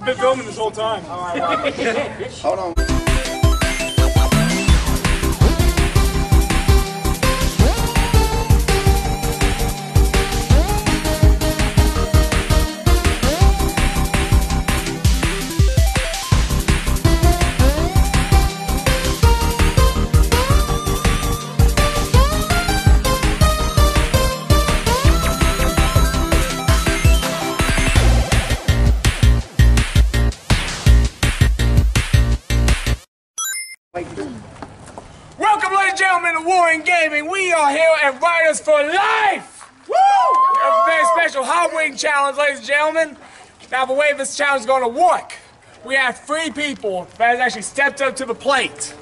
I've been filming this whole time. Hold on. Welcome, ladies and gentlemen, to War Inc Gaming. We are here at Riders for Life. Woo! A very special wing challenge, ladies and gentlemen. Now, the way this challenge is going to work, we have three people that has actually stepped up to the plate.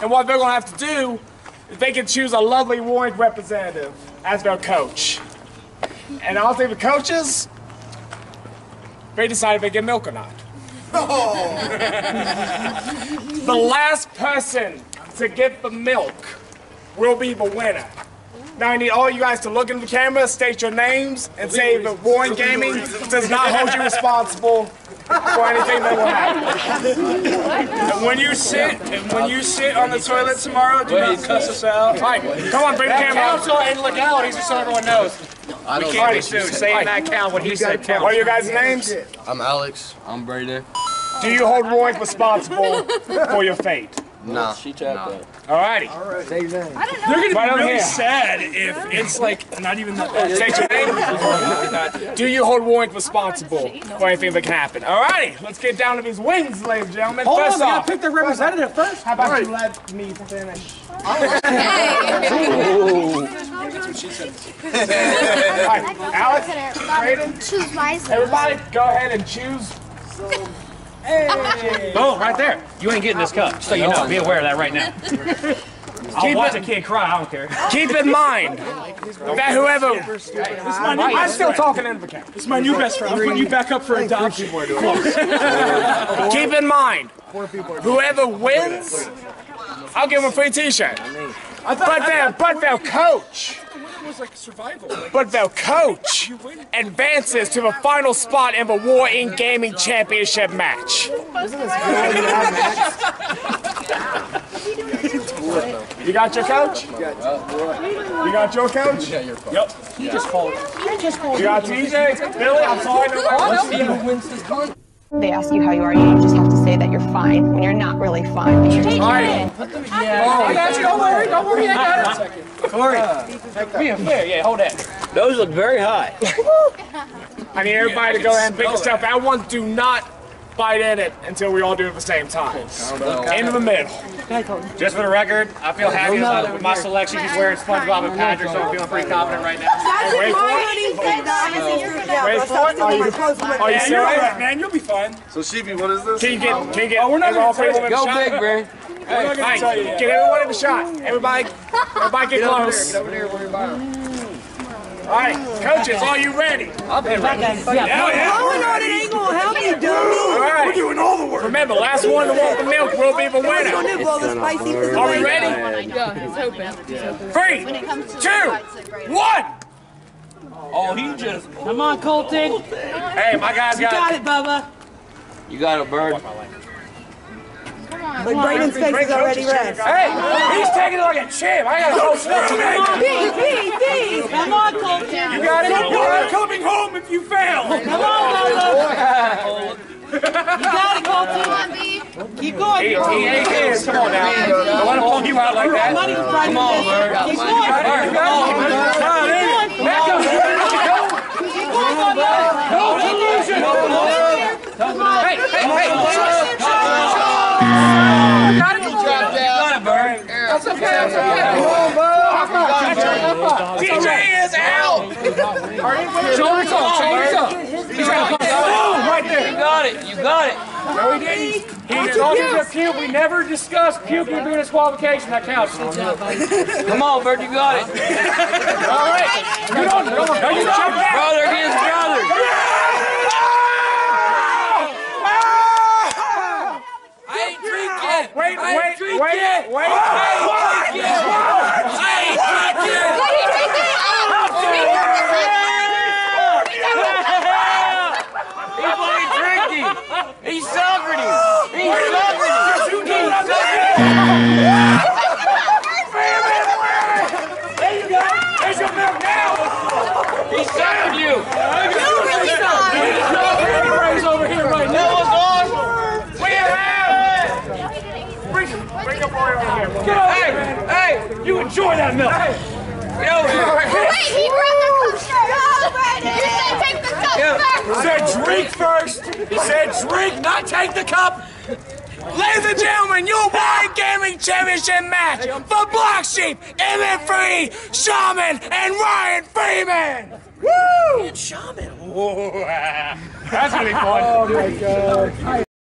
And what they're going to have to do is they can choose a lovely War Inc representative as their coach. And honestly, the coaches, they decide if they get milk or not. the last person to get the milk will be the winner. Now I need all you guys to look in the camera, state your names, and say that War Inc Gaming does not hold you responsible for anything that will happen. And when you sit, and when you sit on the toilet tomorrow, do not cuss us out. All right, come on, bring the camera up. Council and legalities, just so everyone knows. I don't Can't be sued. Say in that count what he said. Count. What are your guys' names? I'm Alex. I'm Brady. Do you hold War Inc responsible for your fate? Nah. Alrighty. They're gonna Right be over really here. sad if it's like not even that bad. State your name. Do you hold War Inc responsible for anything that can happen? Alrighty, let's get down to these wings, ladies and gentlemen. Hold First on, we off, gotta pick the representative first. how about you let me finish? Alright, Alex, Brayden, Choose wisely. everybody, go ahead and choose. Boom, right there. You ain't getting this cup, so you know. Be aware of that right now. I'll Keep watch it- a kid cry, I don't care. Keep in mind that whoever. I'm still talking into the camera. It's my new best friend. I'm putting you back up for adoption. Keep in mind, whoever wins, I'll give him a free T-shirt. But their, but their coach, It was like survival. Like, but the coach advances to the final spot in the War Inc Gaming Championship match. You got your coach? You got your coach? Yep. You just fold. You got TJ? Billy, I'm sorry. No They ask you how you are, you just have to say that you're fine when you're not really fine. But you're All right. Oh, I got you, don't worry, don't worry, I got it. Corey, being fair, yeah, hold that. Those look very high. I need everybody to go ahead and pick yourself. I want do not bite in it until we all do it at the same time. Into the middle. Just for the record, I feel happy with my selection. He's wearing SpongeBob and Patrick, so I'm feeling pretty confident right now. Wait for it. Wait for it. Are you, are you yeah, you're serious? right, man. You'll be fine. So Sheepy, what is this? Can you get, can you get, Oh, we're not all gonna three of Go shot? big, Bray. Hey, not gonna tell you get everyone in the shot. Everybody, everybody get close. over there, worry about it. All right, coaches, are you ready? I've been ready. Yeah, yeah. All right. We're doing all the work. Remember, last one to want the milk will be the winner. Are we ready? Three, two, one. Oh, he just. Come on, Colton. Hey, my guys got it. it, Bubba. You got a bird. But Braden's face is already red. Hey, he's taking it like a champ. I gotta go slow. Pete, Pete, Pete. Come on, Colton. You got it. You're coming home if you fail. Come on, Bubba. You got it, Colton. Keep going. He, he ain't his. Come on now. Don't let him pull you out like that. Come on, Bird. Keep going. Bird, come on, Bird. Back That's okay. That's okay. DJ is out. Shoulders up. Shoulders up. He's out. Boom, right there. You got it. You got it. No, he didn't. He thought he was a puke. We never discussed puking being a disqualification. That counts. Come on, Bird. You got it. All right. You don't. Come on. You jump back. Brother against brother. I ain't drinking. Wait, I ain't wait, drinking. wait, wait. I ain't drinking. He's fucking drinking. He's Socrates! He's Socrates! You do what I'm saying. There you go. There's your milk now. He suckered you! Ray's over here right now. That was awesome! We have. Bring, bring your boy over here. Get over Hey, hey! You enjoy that milk. Wait, he brought the first. You said take the cup He first. said drink first. He said drink, not take the cup. Ladies and gentlemen, your Wine Gaming Championship match for Black Sheep, Emmett Free, Shaman, and Ryan Freeman. Woo! Shaman. That's gonna be fun.